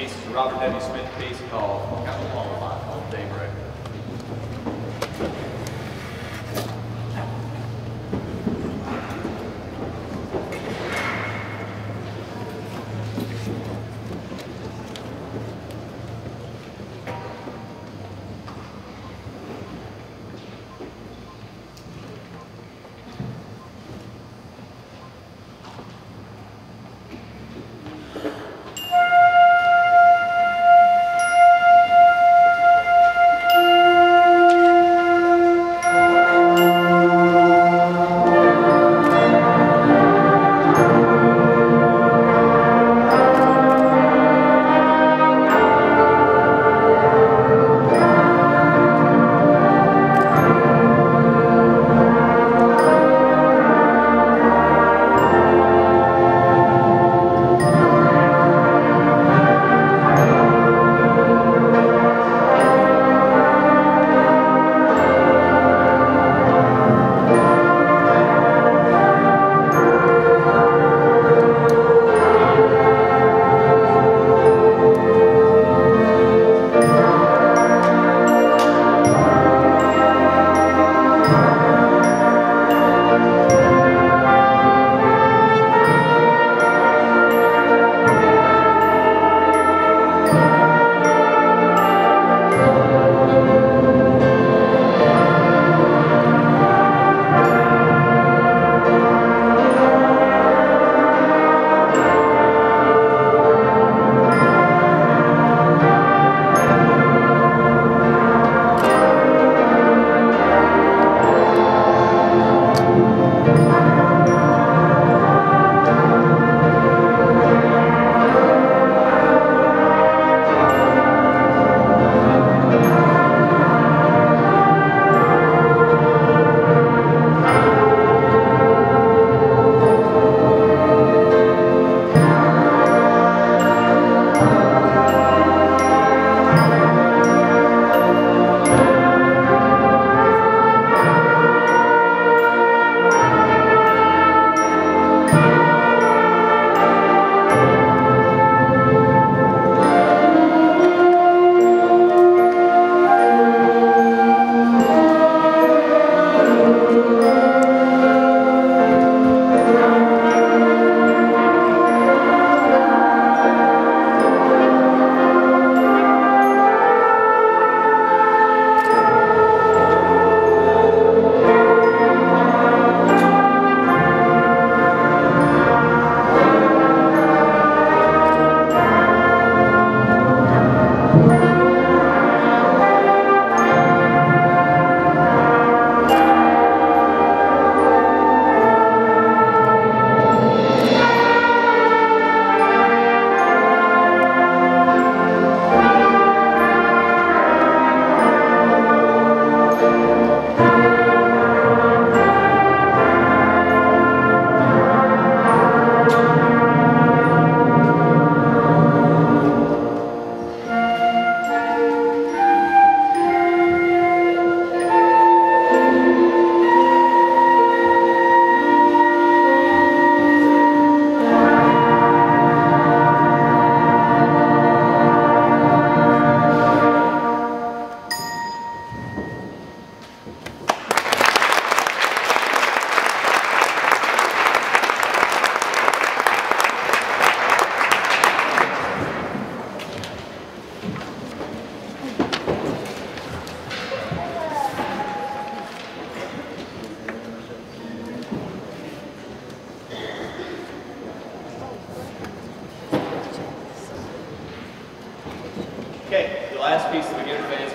case is Robert W. Smith case called Capital Law 5 called Daybreak. piece to begin band.